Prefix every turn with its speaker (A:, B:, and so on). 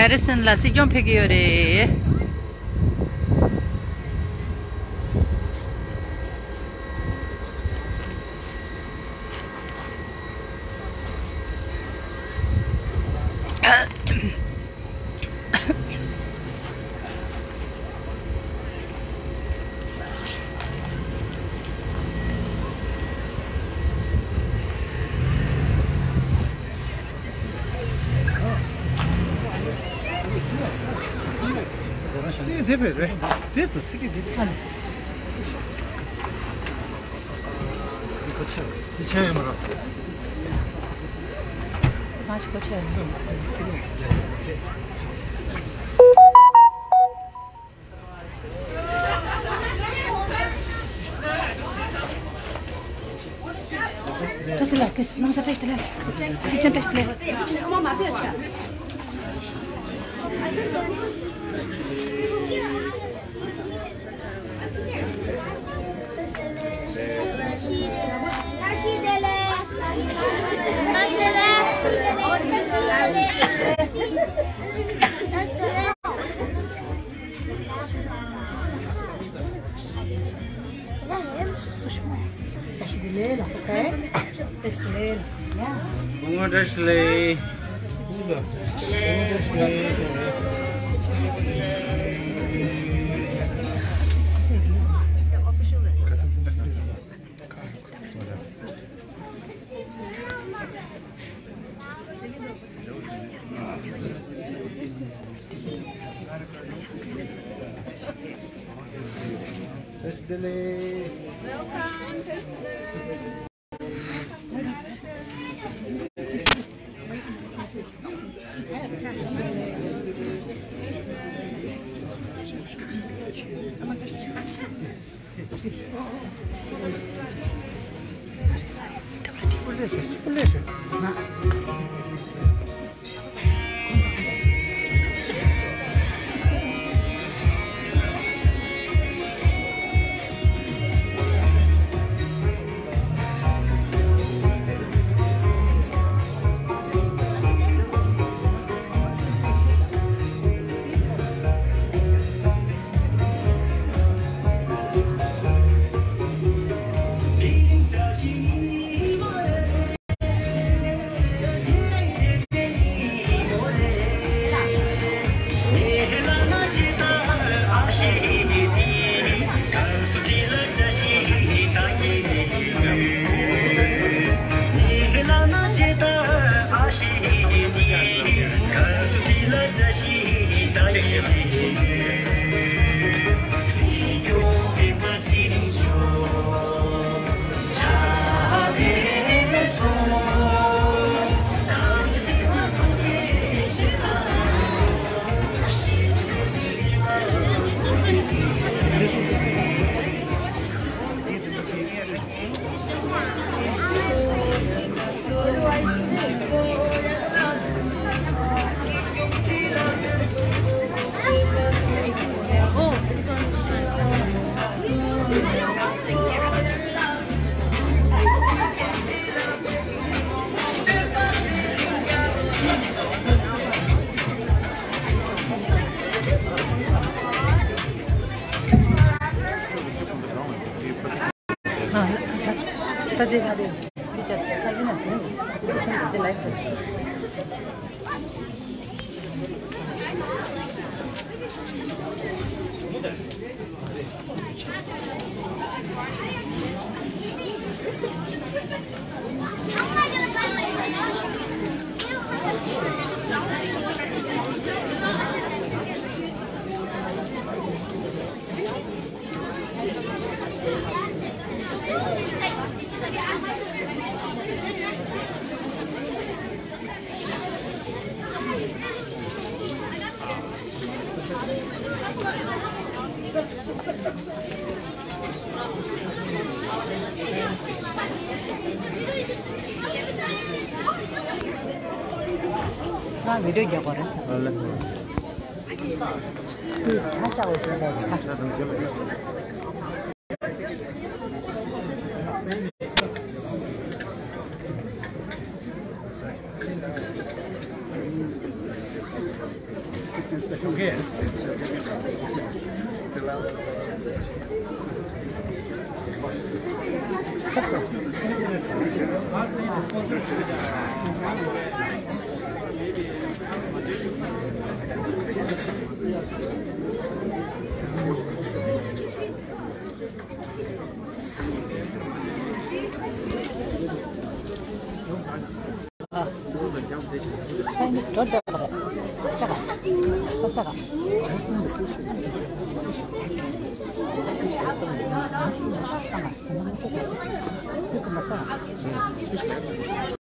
A: medicine la si yon phe gi yore deve, velho. Tenta, siga dele.
B: Vamos. Deixa mano. Mas ficou Testa lá, quis, não sei testa lá. Se tem testa lá. Mamãe, seja. Tashdilela, okay? Tashdilela. Yeah.
C: Uma Tashdilela. Miss Dilly. Welcome, Miss Dilly. delicious,
B: हाँ तदे तदे विचार चाहिए 다 위력이 어버렸어 찾아오시네. 이게 아, 啊，走走走，再走。哎，你走走走，下来，走下。嗯，不，